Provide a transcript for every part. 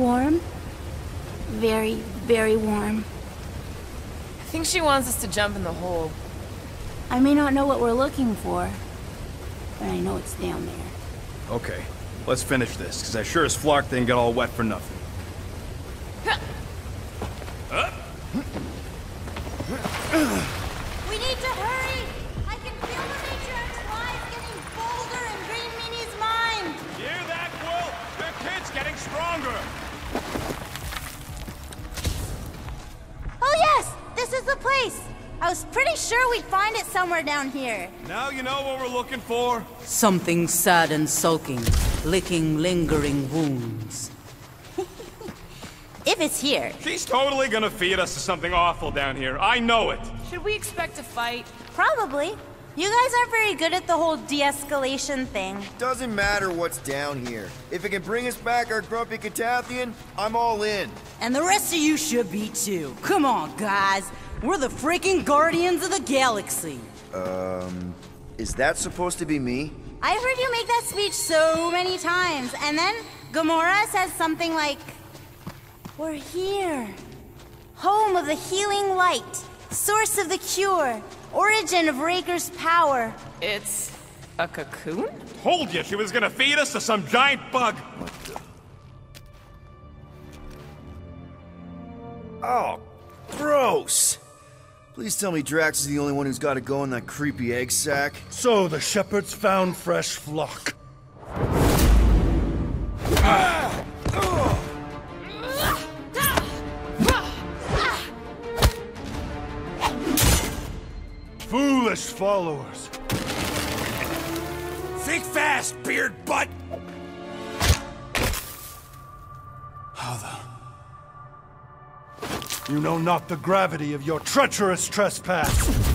Warm? Very, very warm. I think she wants us to jump in the hole. I may not know what we're looking for, but I know it's down there. Okay, let's finish this, because I sure as Flark didn't get all wet for nothing. We need to hurry! I can feel the Matriarch's lies getting bolder in Green Meanie's mind! Hear that, Quill? The kid's getting stronger. Yes! This is the place! I was pretty sure we'd find it somewhere down here. Now you know what we're looking for? Something sad and sulking, licking lingering wounds. If it's here. She's totally gonna feed us to something awful down here. I know it. Should we expect a fight? Probably. You guys aren't very good at the whole de-escalation thing. Doesn't matter what's down here. If it can bring us back our grumpy Catathian, I'm all in. And the rest of you should be too. Come on, guys. We're the freaking guardians of the galaxy. Um, is that supposed to be me? I've heard you make that speech so many times, and then Gamora says something like, We're here. Home of the healing light, source of the cure, origin of Raker's power. It's a cocoon? Told you she was gonna feed us to some giant bug. Oh, gross! Please tell me Drax is the only one who's got to go in that creepy egg sack. So the shepherds found fresh flock. Followers. Think fast, beard butt. You know not the gravity of your treacherous trespass.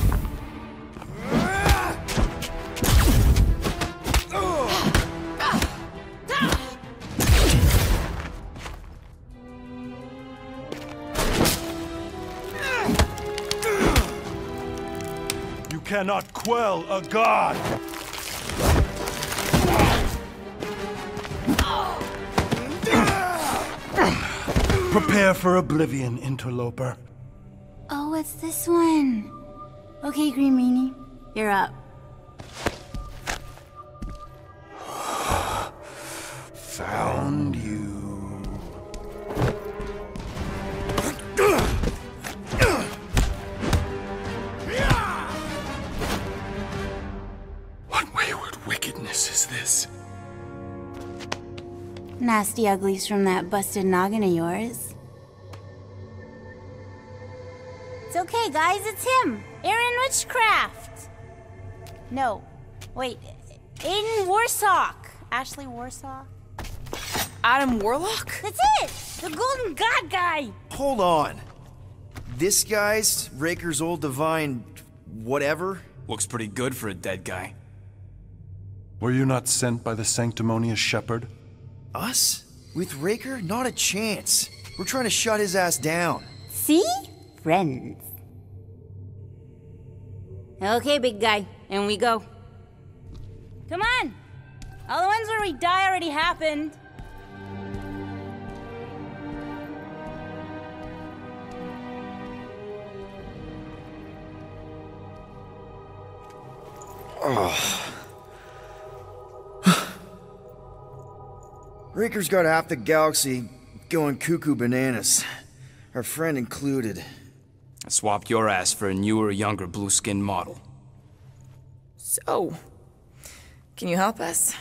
Cannot quell a god. Prepare for oblivion, interloper. Oh, what's this one? Okay, Green Meanie, you're up. Found Nasty uglies from that busted noggin of yours. It's okay, guys, it's him, Aaron Witchcraft. No, wait, Aiden Warsock. Ashley Warsaw. Adam Warlock? That's it! The Golden God guy! Hold on. This guy's Raker's old divine whatever? Looks pretty good for a dead guy. Were you not sent by the sanctimonious shepherd? Us? With Raker? Not a chance. We're trying to shut his ass down. See? Friends. Okay, big guy, and we go. Come on! All the ones where we die already happened. Raker's got half the galaxy going cuckoo bananas. Our friend included. I swapped your ass for a newer, younger blue-skinned model. So, can you help us?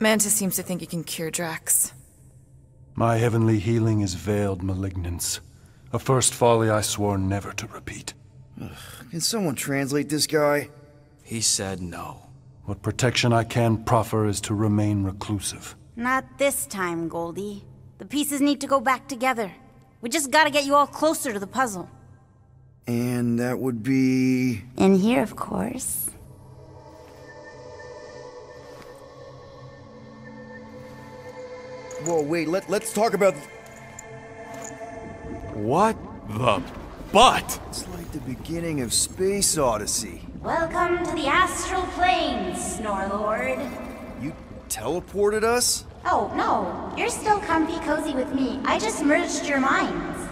Mantis seems to think he can cure Drax. My heavenly healing is veiled malignance. A first folly I swore never to repeat. Can someone translate this guy? He said no. What protection I can proffer is to remain reclusive. Not this time, Goldie. The pieces need to go back together. We just gotta get you all closer to the puzzle. And that would be. In here, of course. Whoa, wait, let, let's talk about. What the butt? It's like the beginning of Space Odyssey. Welcome to the astral planes, Snorlord. You teleported us? Oh, no. You're still comfy cozy with me. I just merged your minds.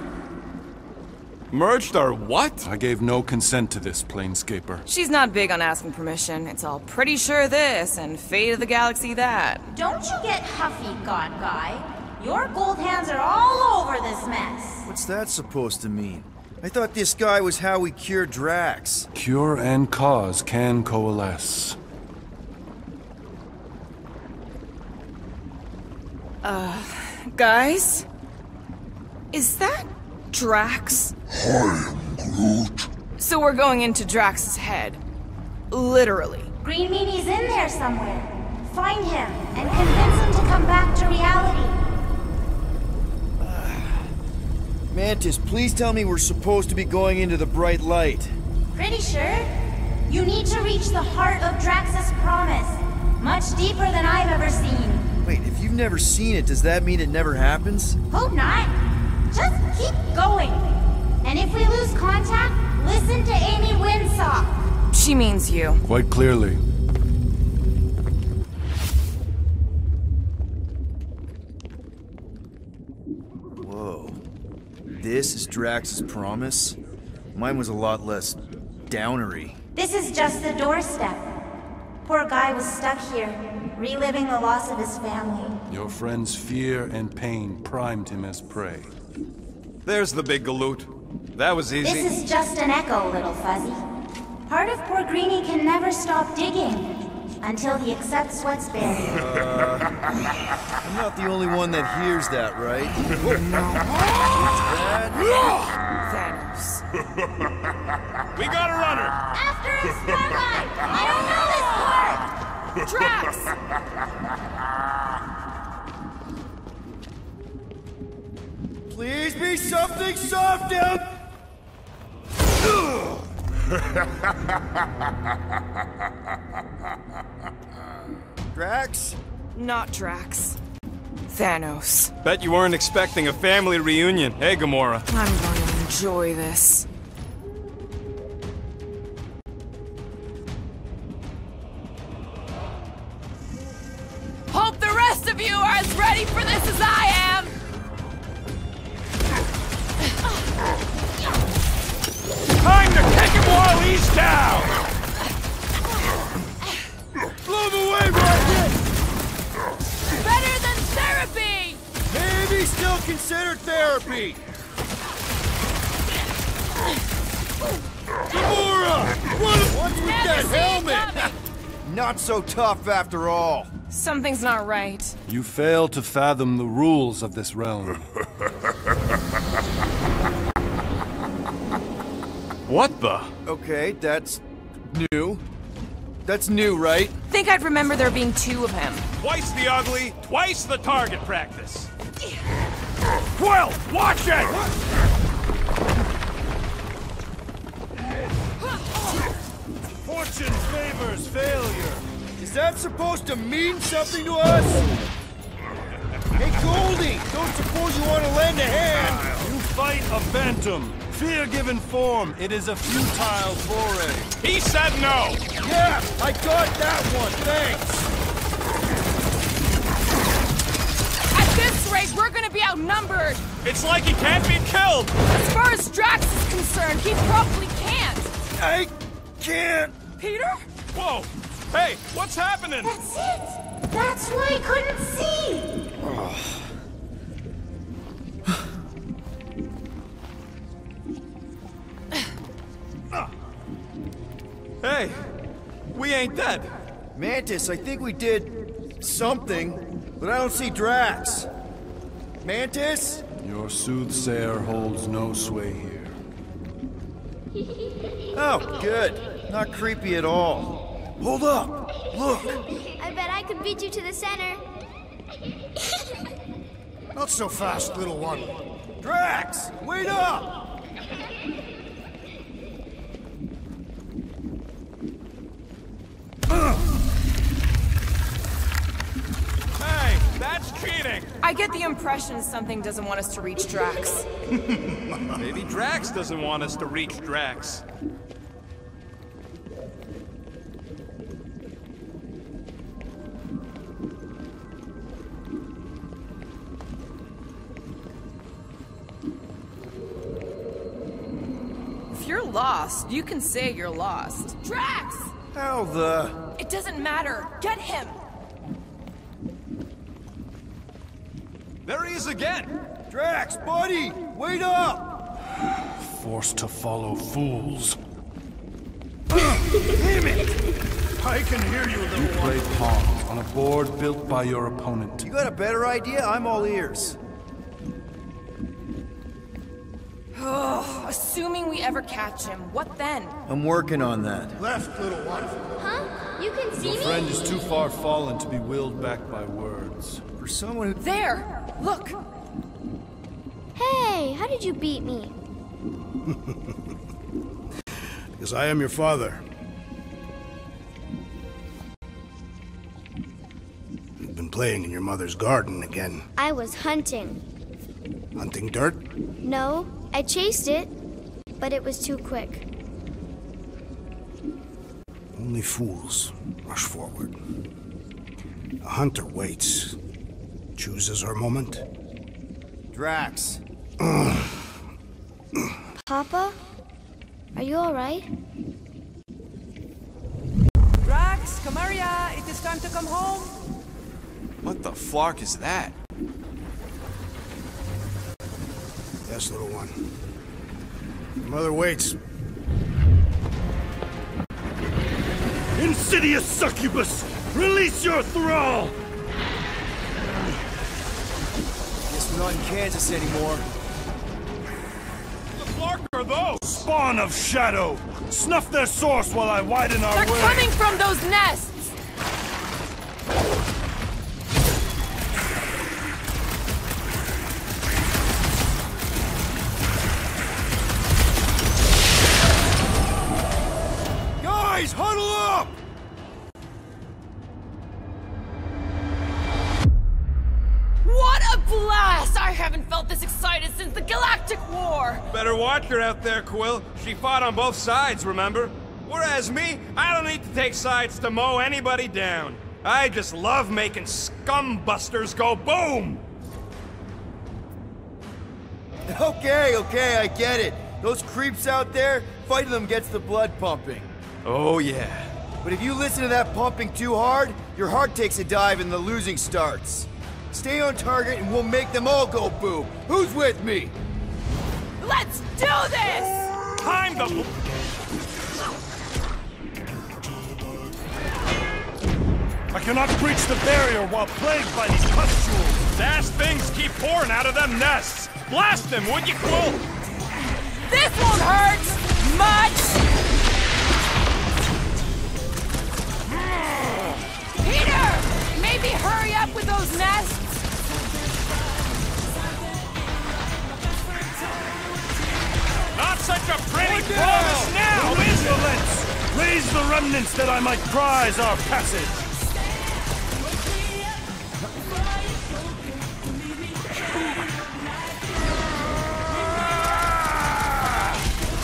Merged our what? I gave no consent to this, Planescaper. She's not big on asking permission. It's all pretty sure this and fate of the galaxy that. Don't you get huffy, God Guy. Your gold hands are all over this mess. What's that supposed to mean? I thought this guy was how we cure Drax. Cure and cause can coalesce. Uh, guys? Is that Drax? I am Groot. So we're going into Drax's head. Literally. Green Meanie's in there somewhere. Find him and convince him to come back to reality. Uh, Mantis, please tell me we're supposed to be going into the bright light. Pretty sure? You need to reach the heart of Drax's promise. Much deeper than I've ever seen. Wait, if you've never seen it, does that mean it never happens? Hope not. Just keep going. And if we lose contact, listen to Amy Winsock. She means you. Quite clearly. Whoa. This is Drax's promise? Mine was a lot less downery. This is just the doorstep. Poor guy was stuck here, reliving the loss of his family. Your friend's fear and pain primed him as prey. There's the big galoot. That was easy. This is just an echo, little fuzzy. Part of poor Greenie can never stop digging until he accepts what's buried. Uh, I'm not the only one that hears that, right? Thanos. We got a runner! After his Starlight! I don't know this part! Drax! Please be something soft down. Drax? Not Drax. Thanos. Bet you weren't expecting a family reunion. Hey, Gamora. I'm going to enjoy this. Ready for this as I am! Time to kick him while he's down! Blow him away, Rocket! Better than therapy! Maybe still considered therapy. Gamora! What What's with that helmet? Not so tough after all. Something's not right. You fail to fathom the rules of this realm. What the? Okay, that's new. That's new, right? Think I'd remember there being two of him. Twice the ugly, twice the target practice. Quill, watch it! Fortune favors failure. Is that supposed to mean something to us? Hey, Goldie, don't suppose you want to lend a hand? You fight a phantom. Fear given form. It is a futile foray. He said no! Yeah, I got that one, thanks. At this rate, we're gonna be outnumbered! It's like he can't be killed! As far as Drax is concerned, he probably can't! I can't. Peter? Whoa! Hey, what's happening? That's it! That's why I couldn't see! Hey, we ain't dead. Mantis, I think we did something, but I don't see Drax. Mantis? Your soothsayer holds no sway here. Oh, good. Not creepy at all. Hold up. Look. I bet I could beat you to the center. Not so fast, little one. Drax, wait up! Hey, that's cheating! I get the impression something doesn't want us to reach Drax. Maybe Drax doesn't want us to reach Drax. Lost, you can say you're lost. Drax! How the... It doesn't matter. Get him! There he is again! Drax, buddy! Wait up! Forced to follow fools. Damn it! I can hear you, You little one. play pawns on a board built by your opponent. You got a better idea? I'm all ears. Assuming we ever catch him, what then? I'm working on that. Left, little one. Huh? You can see Your me? friend is too far fallen to be willed back by words. For someone who... There! Look! Hey, how did you beat me? Because I am your father. You've been playing in your mother's garden again. I was hunting. Hunting dirt? No, I chased it, but it was too quick. Only fools rush forward. A hunter waits. Chooses her moment. Drax. Papa? Are you alright? Drax, Kamaria, it is time to come home. What the flark is that? Yes, little one. Your mother waits. Insidious succubus! Release your thrall! Guess we're not in Kansas anymore. The flark are those? Spawn of Shadow! Snuff their source while I widen our They're way! coming from those nests! Out there, Quill. She fought on both sides, remember? Whereas me, I don't need to take sides to mow anybody down. I just love making scumbusters go boom! Okay, okay, I get it. Those creeps out there, fighting them gets the blood pumping. Oh, yeah. But if you listen to that pumping too hard, your heart takes a dive and the losing starts. Stay on target and we'll make them all go boom. Who's with me? Let's do this! Time to... I cannot breach the barrier while plagued by these pustules. Dash things keep pouring out of them nests. Blast them, would you, Quill? This won't hurt much! Peter! Maybe hurry up with those nests? Raise the remnants that I might prize our passage.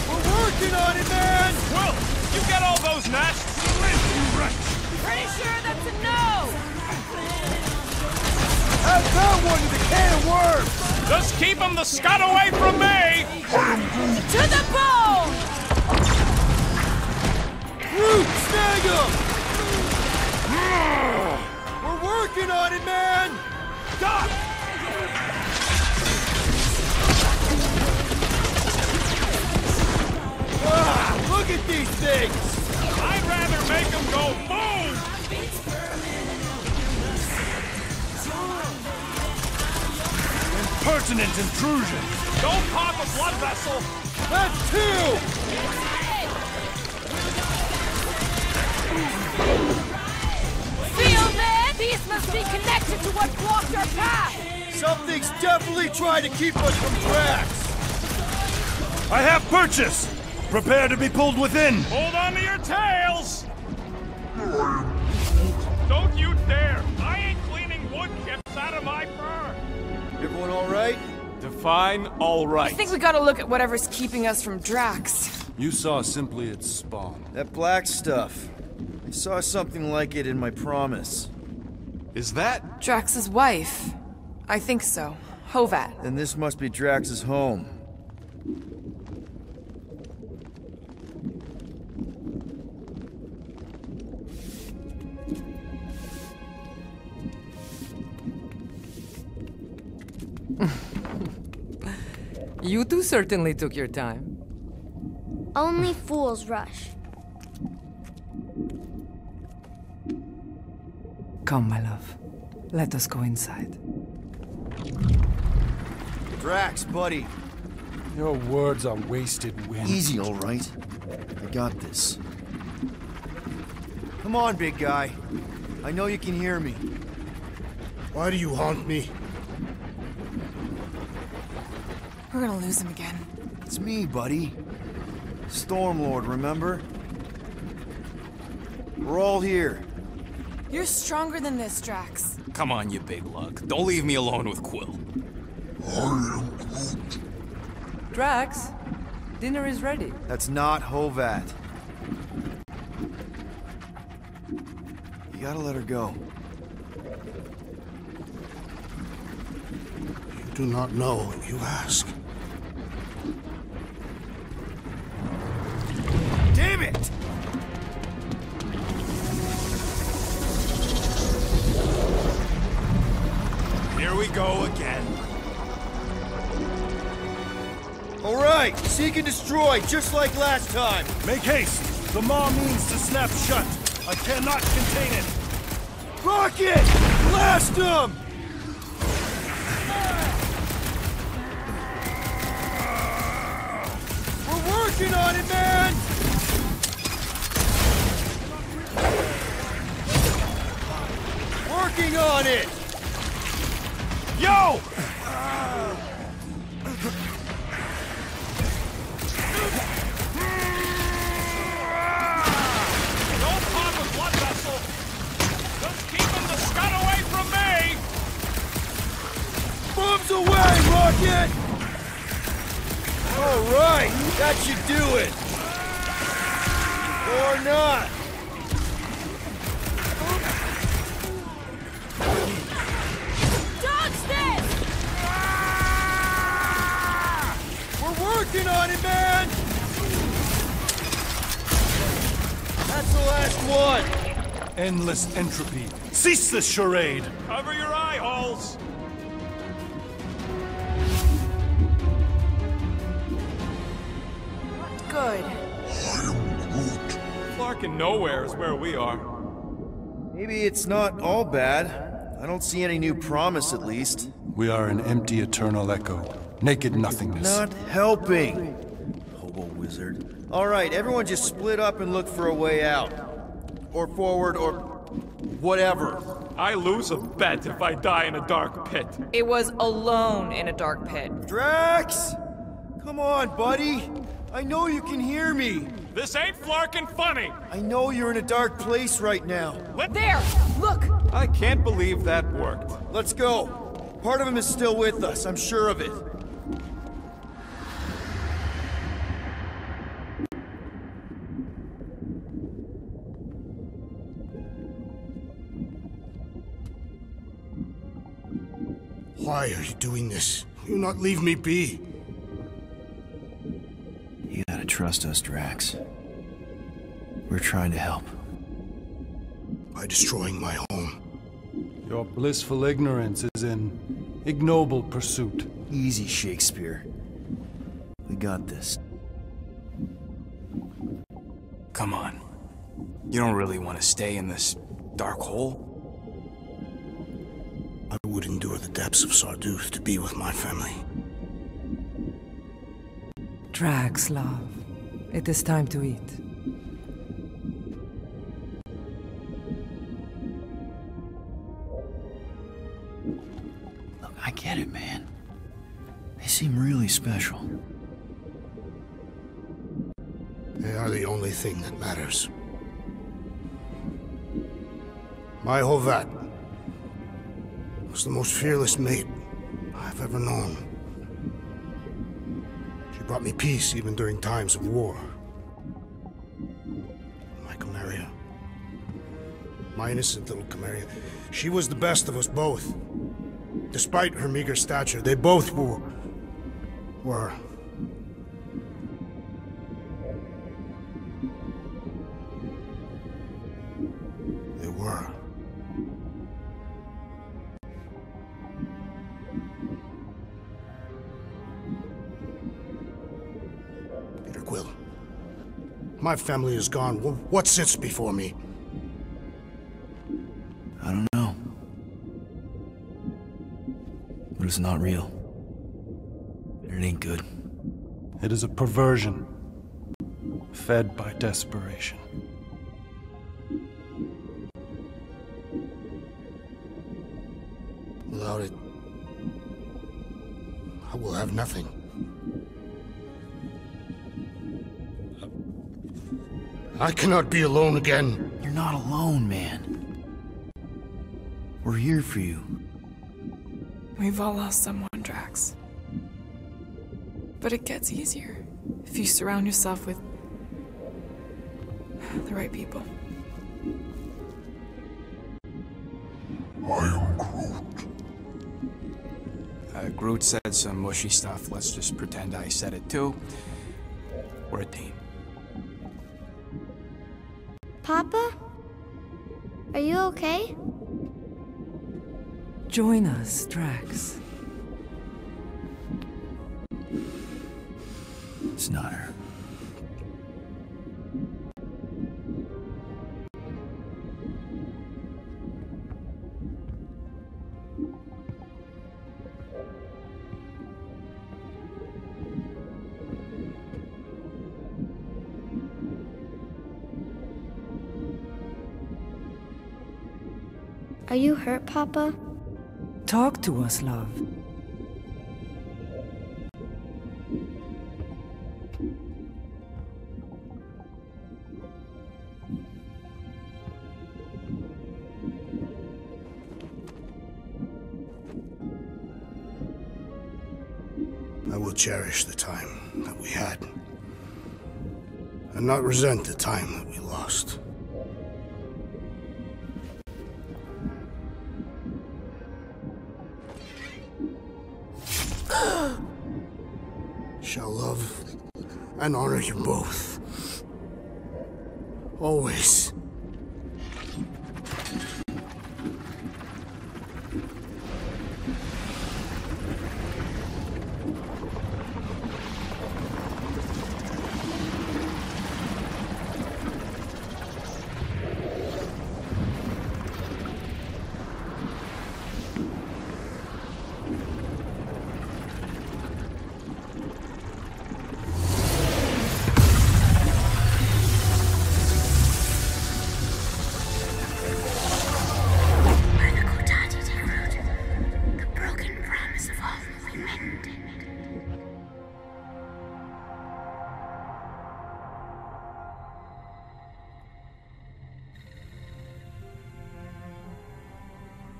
We're working on it, man! Quill, you get all those nests? Pretty sure that's a no! Add that one to the can of worms! Just keep them the scud away from me! To the bone! Groot, snag 'em! We're working on it, man! Doc! Ah, look at these things! I'd rather make them go boom! Pertinent intrusion! Don't pop a blood vessel! That's two! Be connected to what blocked our path! Something's definitely trying to keep us from Drax! I have purchase! Prepare to be pulled within! Hold on to your tails! Don't you dare! I ain't cleaning wood chips out of my fur! Everyone alright? Define all right. I think we gotta look at whatever's keeping us from Drax. You saw simply its spawn. That black stuff. I saw something like it in my promise. Is that... Drax's wife. I think so. Hovat. Then this must be Drax's home. you two certainly took your time. Only fools rush. Come, my love. Let us go inside. Drax, buddy. Your words are wasted wind. Easy, all right. I got this. Come on, big guy. I know you can hear me. Why do you haunt me? We're gonna lose him again. It's me, buddy. Star-Lord, remember? We're all here. You're stronger than this, Drax. Come on, you big lug. Don't leave me alone with Quill. Drax, dinner is ready. That's not Hovat. You gotta let her go. You do not know what you ask. Seek and destroy, just like last time. Make haste! The maw means to snap shut. I cannot contain it. Rocket! Blast them! We're working on it, man! Working on it! Yo! Away, Rocket! All right, that should do it. Or not. Dodge this! Ah! We're working on it, man! That's the last one. Endless entropy. Cease this charade! Cover your eye holes! Good. Flarkin' nowhere is where we are. Maybe it's not all bad. I don't see any new promise, at least. We are an empty eternal echo. Naked nothingness. Not helping. Hobo wizard. All right, everyone just split up and look for a way out. Or forward, or whatever. I lose a bet if I die in a dark pit. It was alone in a dark pit. Drax! Come on, buddy. I know you can hear me. This ain't Flarkin' funny! I know you're in a dark place right now. Let There! Look! I can't believe that worked. Let's go. Part of him is still with us, I'm sure of it. Why are you doing this? Will you not leave me be? You gotta trust us, Drax. We're trying to help. By destroying my home. Your blissful ignorance is in ignoble pursuit. Easy, Shakespeare. We got this. Come on. You don't really want to stay in this dark hole? I would endure the depths of Sarduth to be with my family. Drax, love. It is time to eat. Look, I get it, man. They seem really special. They are the only thing that matters. My Hovat was the most fearless mate I've ever known. Brought me peace even during times of war. My Kamaria. My innocent little Kamaria. She was the best of us both. Despite her meager stature, they both were... were... They were. My family is gone. What sits before me? I don't know. But it's not real. It ain't good. It is a perversion, fed by desperation. Without it, I will have nothing. I cannot be alone again. You're not alone, man. We're here for you. We've all lost someone, Drax. But it gets easier if you surround yourself with the right people. I am Groot. Uh, Groot said some mushy stuff. Let's just pretend I said it too. We're a team. Papa? Are you okay? Join us, Drax. It's not her. Are you hurt, Papa? Talk to us, love. I will cherish the time that we had. And not resent the time that we lost. And honor you both. Always.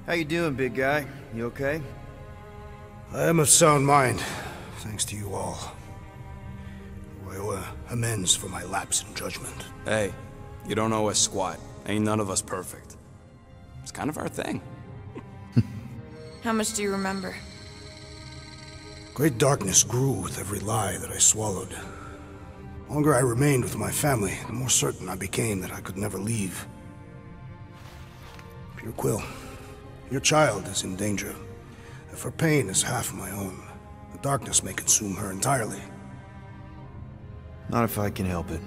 How you doing, big guy? You okay? I am of sound mind, thanks to you all. I owe uh, amends for my lapse in judgment. Hey, you don't owe us squat. Ain't none of us perfect. It's kind of our thing. How much do you remember? Great darkness grew with every lie that I swallowed. The longer I remained with my family, the more certain I became that I could never leave. Peter Quill, your child is in danger. If her pain is half my own, the darkness may consume her entirely. Not if I can help it.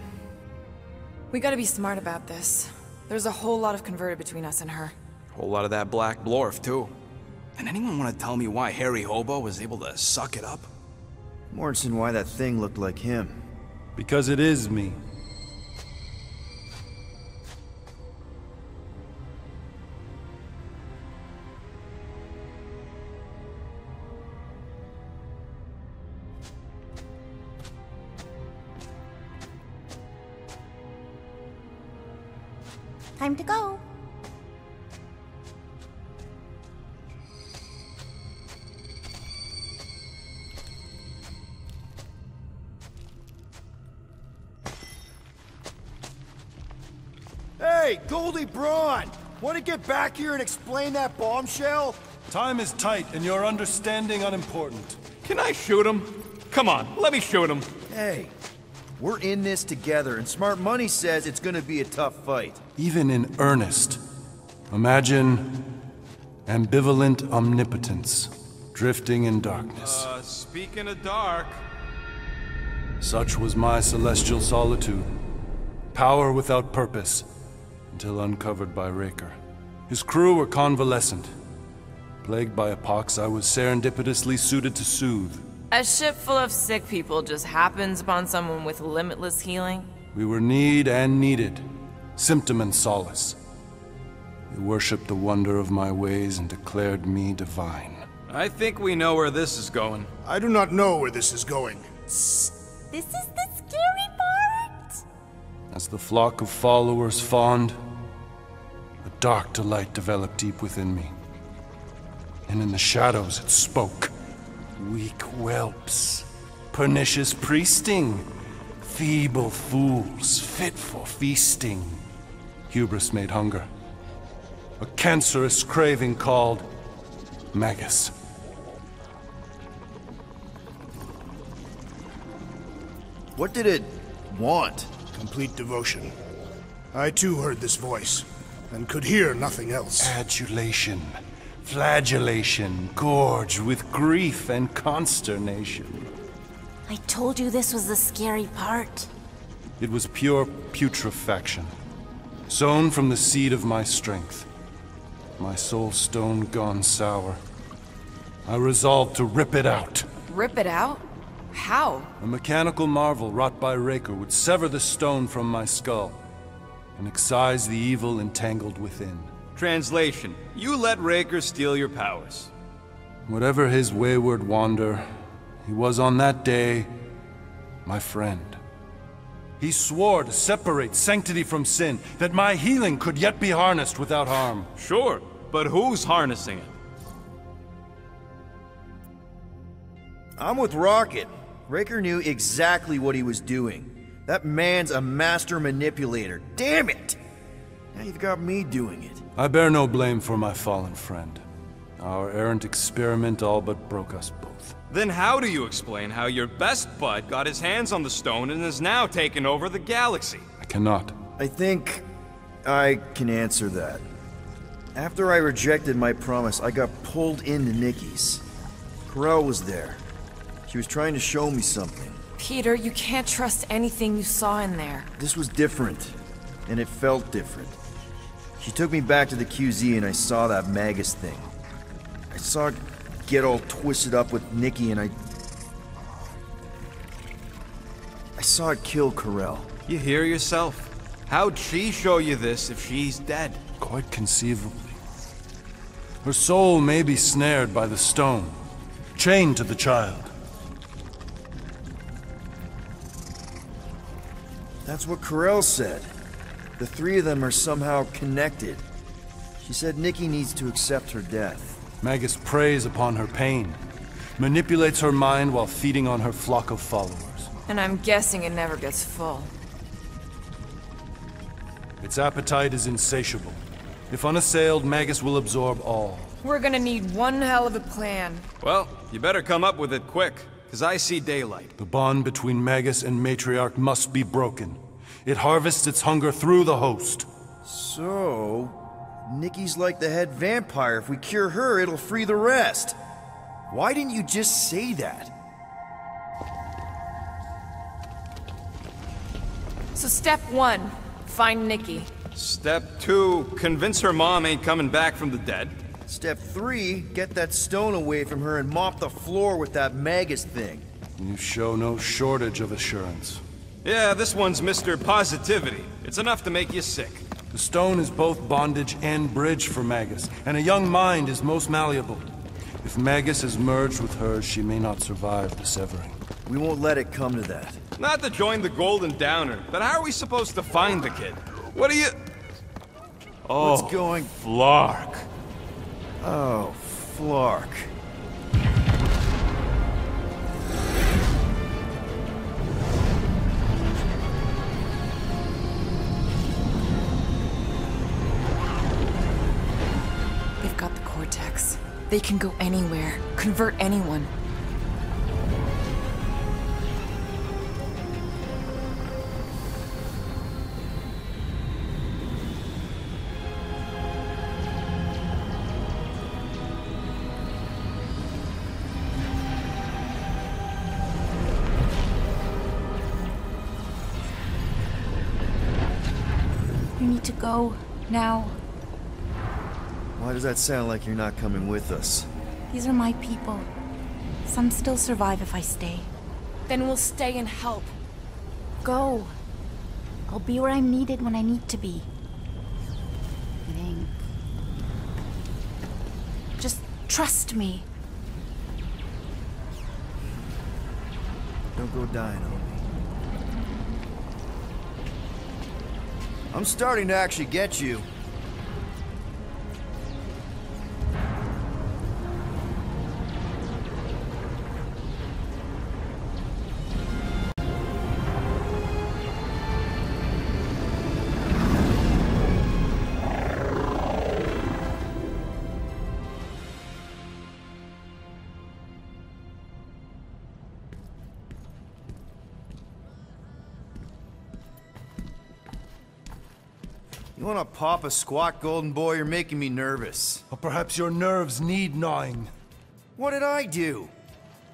We gotta be smart about this. There's a whole lot of converted between us and her. Whole lot of that black blorf, too. And anyone want to tell me why Harry Hobo was able to suck it up? Morrison, why that thing looked like him. Because it is me. Back here and explain that bombshell? Time is tight, and your understanding unimportant. Can I shoot him? Come on, let me shoot him. Hey, we're in this together, and Smart Money says it's gonna be a tough fight. Even in earnest. Imagine ambivalent omnipotence, drifting in darkness. Uh, speaking of dark, Such was my celestial solitude. power without purpose, until uncovered by Raker. His crew were convalescent. Plagued by a pox, I was serendipitously suited to soothe. A ship full of sick people just happens upon someone with limitless healing? We were need and needed, symptom and solace. They worshipped the wonder of my ways and declared me divine. I think we know where this is going. I do not know where this is going. Shh. This is the scary part. As the flock of followers fawned, a dark delight developed deep within me. And in the shadows it spoke. Weak whelps, pernicious priesting, feeble fools fit for feasting. Hubris made hunger. A cancerous craving called Magus. What did it want? Complete devotion. I too heard this voice, and could hear nothing else. Adulation, flagellation, gorged with grief and consternation. I told you this was the scary part. It was pure putrefaction, sown from the seed of my strength. My soul stone gone sour. I resolved to rip it out. Rip it out? How? A mechanical marvel wrought by Raker would sever the stone from my skull and excise the evil entangled within. Translation, you let Raker steal your powers. Whatever his wayward wander, he was on that day my friend. He swore to separate sanctity from sin, that my healing could yet be harnessed without harm. Sure, but who's harnessing it? I'm with Rocket. Raker knew exactly what he was doing. That man's a master manipulator. Damn it! Now you've got me doing it. I bear no blame for my fallen friend. Our errant experiment all but broke us both. Then how do you explain how your best bud got his hands on the stone and has now taken over the galaxy? I cannot. I think I can answer that. After I rejected my promise, I got pulled into Nikki's. Corel was there. She was trying to show me something. Peter, you can't trust anything you saw in there. This was different, and it felt different. She took me back to the QZ and I saw that Magus thing. I saw it get all twisted up with Nikki and I... I saw it kill Corel. You hear yourself? How'd she show you this if she's dead? Quite conceivably. Her soul may be snared by the stone, chained to the child. That's what Corel said. The three of them are somehow connected. She said Nikki needs to accept her death. Magus preys upon her pain, manipulates her mind while feeding on her flock of followers. And I'm guessing it never gets full. Its appetite is insatiable. If unassailed, Magus will absorb all. We're gonna need one hell of a plan. Well, you better come up with it quick, because I see daylight. The bond between Magus and Matriarch must be broken. It harvests its hunger through the host. So, Nikki's like the head vampire. If we cure her, it'll free the rest. Why didn't you just say that? So step one, find Nikki. Step two, convince her mom ain't coming back from the dead. Step three, get that stone away from her and mop the floor with that Magus thing. You show no shortage of assurance. Yeah, this one's Mr. Positivity. It's enough to make you sick. The stone is both bondage and bridge for Magus, and a young mind is most malleable. If Magus is merged with hers, she may not survive the severing. We won't let it come to that. Not to join the Golden Downer, but how are we supposed to find the kid? What are you... Oh, What's going... Flark. Oh, Flark. They've got the Cortex. They can go anywhere, convert anyone. Go now. Why does that sound like you're not coming with us? These are my people. Some still survive if I stay. Then we'll stay and help. Go. I'll be where I'm needed when I need to be. I think. Just trust me. Don't go dying on me. I'm starting to actually get you. Wanna pop a squat, Golden Boy? You're making me nervous. Or perhaps your nerves need gnawing. What did I do?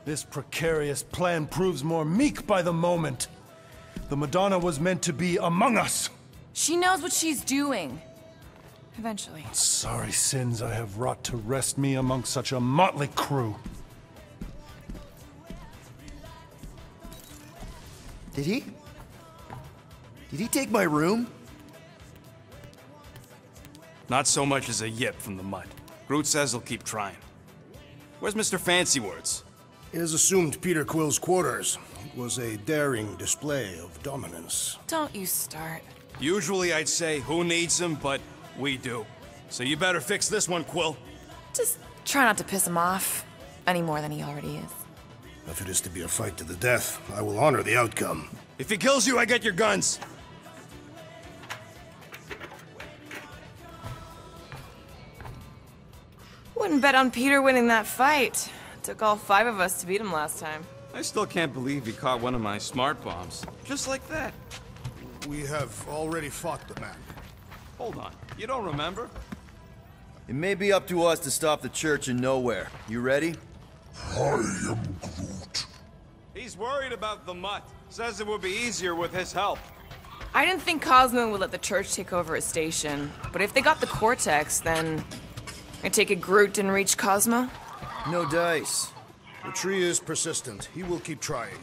This precarious plan proves more meek by the moment. The Madonna was meant to be among us. She knows what she's doing. Eventually. Sorry sins I have wrought to rest me among such a motley crew. Did he? Did he take my room? Not so much as a yip from the mud. Groot says he'll keep trying. Where's Mr. Fancy Words? It is assumed Peter Quill's quarters. It was a daring display of dominance. Don't you start. Usually I'd say, who needs him, but we do. So you better fix this one, Quill. Just try not to piss him off any more than he already is. If it is to be a fight to the death, I will honor the outcome. If he kills you, I get your guns. Wouldn't bet on Peter winning that fight. Took all five of us to beat him last time. I still can't believe he caught one of my smart bombs. Just like that. We have already fought the man. Hold on. You don't remember? It may be up to us to stop the Church in Knowhere. You ready? I am Groot. He's worried about the mutt. Says it would be easier with his help. I didn't think Cosmo would let the church take over his station, but if they got the Cortex, then I take it Groot didn't reach Cosmo? No dice. The tree is persistent. He will keep trying.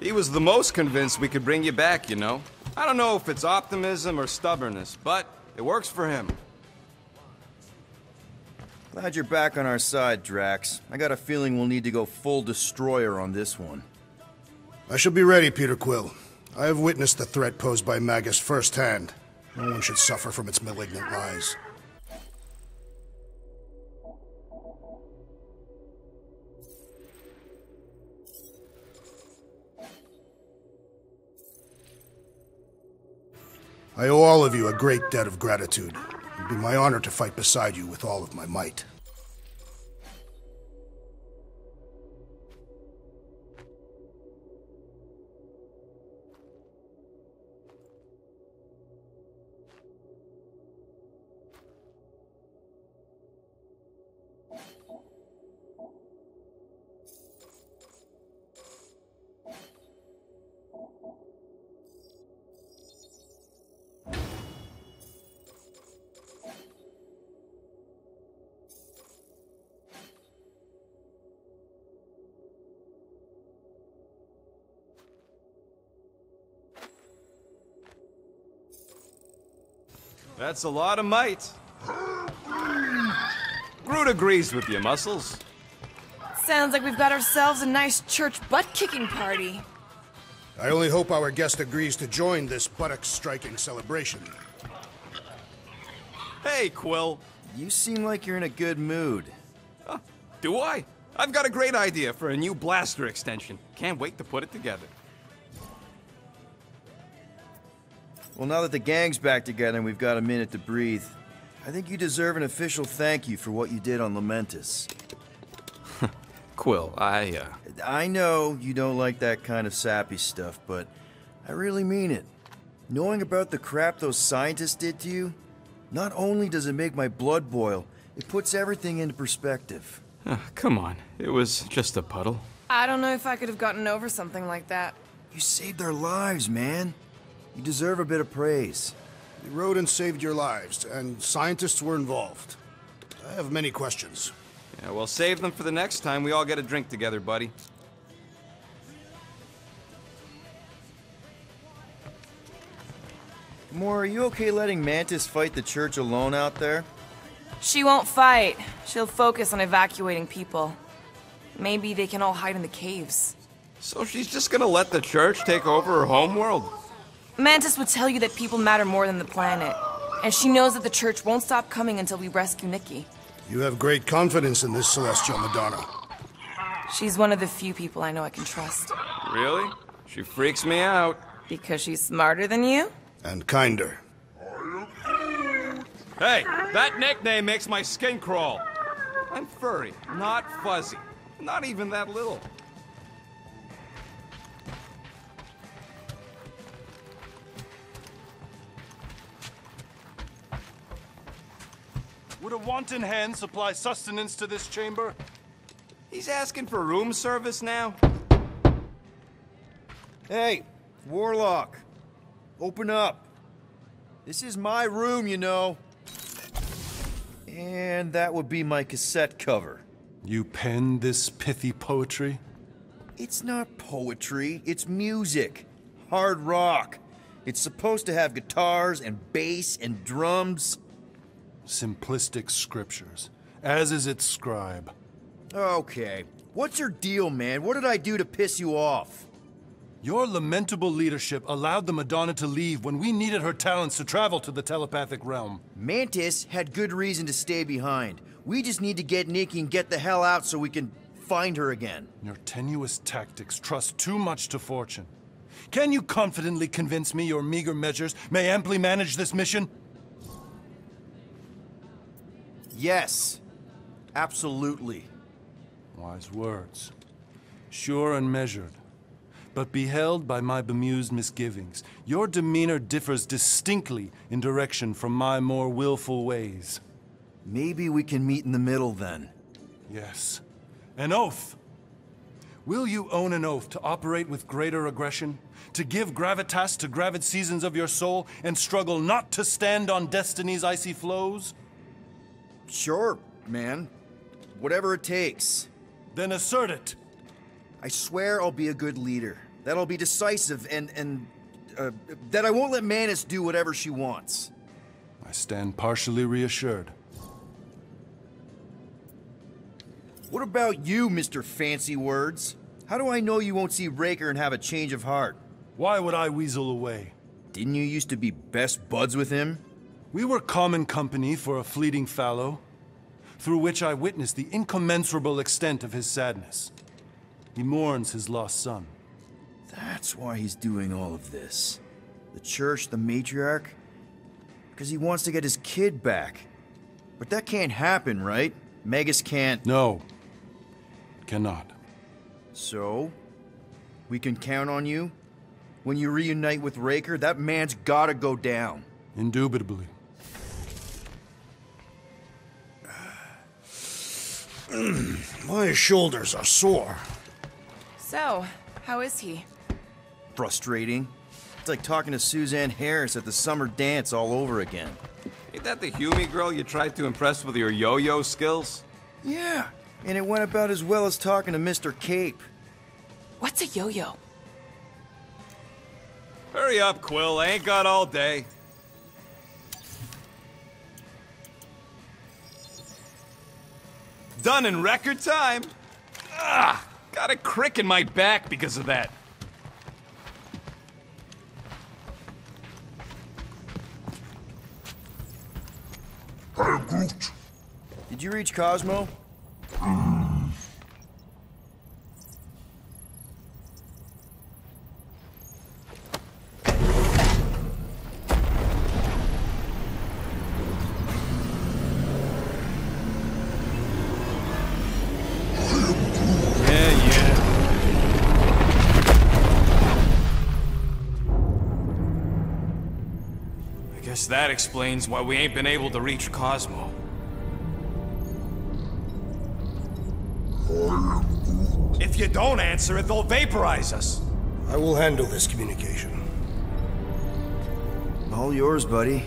He was the most convinced we could bring you back, you know? I don't know if it's optimism or stubbornness, but it works for him. Glad you're back on our side, Drax. I got a feeling we'll need to go full destroyer on this one. I shall be ready, Peter Quill. I have witnessed the threat posed by Magus firsthand. No one should suffer from its malignant lies. I owe all of you a great debt of gratitude. It would be my honor to fight beside you with all of my might. That's a lot of might. Groot agrees with you, Muscles. Sounds like we've got ourselves a nice church butt-kicking party. I only hope our guest agrees to join this buttock-striking celebration. Hey, Quill. You seem like you're in a good mood. Huh, do I? I've got a great idea for a new blaster extension. Can't wait to put it together. Well, now that the gang's back together and we've got a minute to breathe, I think you deserve an official thank you for what you did on Lamentis. Quill, I, uh... I know you don't like that kind of sappy stuff, but I really mean it. Knowing about the crap those scientists did to you, not only does it make my blood boil, it puts everything into perspective. Uh, come on, it was just a puddle. I don't know if I could have gotten over something like that. You saved their lives, man. You deserve a bit of praise. The rodents saved your lives, and scientists were involved. I have many questions. Yeah, well, save them for the next time we all get a drink together, buddy. More, are you okay letting Mantis fight the church alone out there? She won't fight. She'll focus on evacuating people. Maybe they can all hide in the caves. So she's just gonna let the church take over her homeworld? Mantis would tell you that people matter more than the planet. And she knows that the church won't stop coming until we rescue Nikki. You have great confidence in this celestial Madonna. She's one of the few people I know I can trust. Really? She freaks me out. Because she's smarter than you? And kinder. Hey, that nickname makes my skin crawl. I'm furry, not fuzzy. Not even that little. Would a wanton hand supply sustenance to this chamber? He's asking for room service now? Hey, Warlock. Open up. This is my room, you know. And that would be my cassette cover. You penned this pithy poetry? It's not poetry, it's music. Hard rock. It's supposed to have guitars and bass and drums. Simplistic scriptures, as is its scribe. Okay. What's your deal, man? What did I do to piss you off? Your lamentable leadership allowed the Madonna to leave when we needed her talents to travel to the telepathic realm. Mantis had good reason to stay behind. We just need to get Nikki and get the hell out so we can find her again. Your tenuous tactics trust too much to fortune. Can you confidently convince me your meager measures may amply manage this mission? Yes. Absolutely. Wise words. Sure and measured. But beheld by my bemused misgivings, your demeanor differs distinctly in direction from my more willful ways. Maybe we can meet in the middle then. Yes. An oath! Will you own an oath to operate with greater aggression? To give gravitas to gravid seasons of your soul and struggle not to stand on destiny's icy floes? Sure, man. Whatever it takes. Then assert it. I swear I'll be a good leader. That I'll be decisive and, and, uh, that I won't let Mantis do whatever she wants. I stand partially reassured. What about you, Mr. Fancy Words? How do I know you won't see Raker and have a change of heart? Why would I weasel away? Didn't you used to be best buds with him? We were common company for a fleeting fallow, through which I witnessed the incommensurable extent of his sadness. He mourns his lost son. That's why he's doing all of this. The church, the matriarch? Because he wants to get his kid back. But that can't happen, right? Magus can't... No. Cannot. So? We can count on you? When you reunite with Raker, that man's gotta go down. Indubitably. My shoulders are sore. So, how is he? Frustrating. It's like talking to Suzanne Harris at the summer dance all over again. Ain't that the Hume girl you tried to impress with your yo-yo skills? Yeah, and it went about as well as talking to Mr. Cape. What's a yo-yo? Hurry up, Quill. I ain't got all day. Done in record time. Ah, got a crick in my back because of that. Hey, Groot. Did you reach Cosmo? That explains why we ain't been able to reach Cosmo. If you don't answer it, they'll vaporize us. I will handle this communication. All yours, buddy.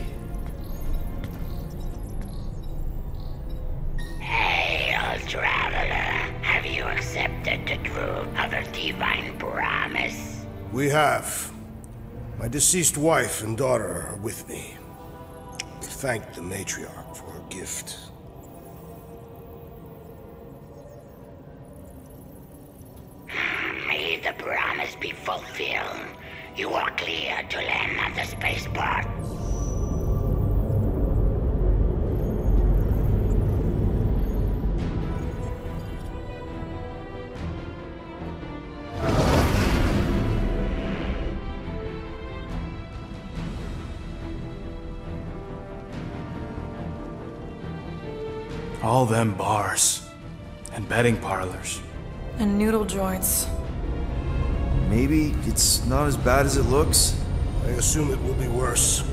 Hey, old traveler. Have you accepted the truth of divine promise? We have. My deceased wife and daughter are with me. Thank the matriarch for her gift. May the promise be fulfilled. You are clear to land at the spaceport. All them bars. And betting parlors. And noodle joints. Maybe it's not as bad as it looks. I assume it will be worse.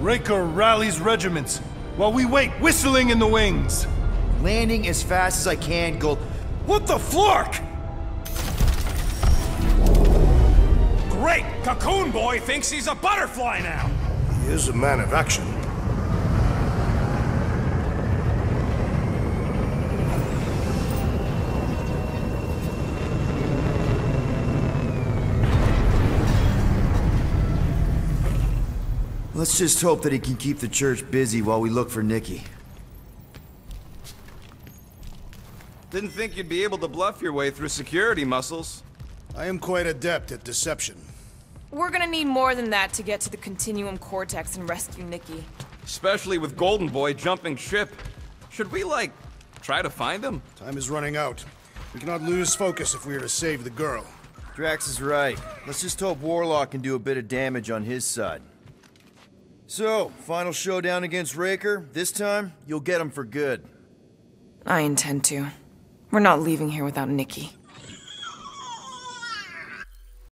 Raker rallies regiments, while we wait whistling in the wings. Landing as fast as I can, Gold. What the flark? Great! Cocoon Boy thinks he's a butterfly now! He is a man of action. Let's just hope that he can keep the church busy while we look for Nikki. Didn't think you'd be able to bluff your way through security muscles. I am quite adept at deception. We're gonna need more than that to get to the Continuum Cortex and rescue Nikki. Especially with Golden Boy jumping ship. Should we, like, try to find him? Time is running out. We cannot lose focus if we are to save the girl. Drax is right. Let's just hope Warlock can do a bit of damage on his side. So, final showdown against Raker. This time, you'll get him for good. I intend to. We're not leaving here without Nikki.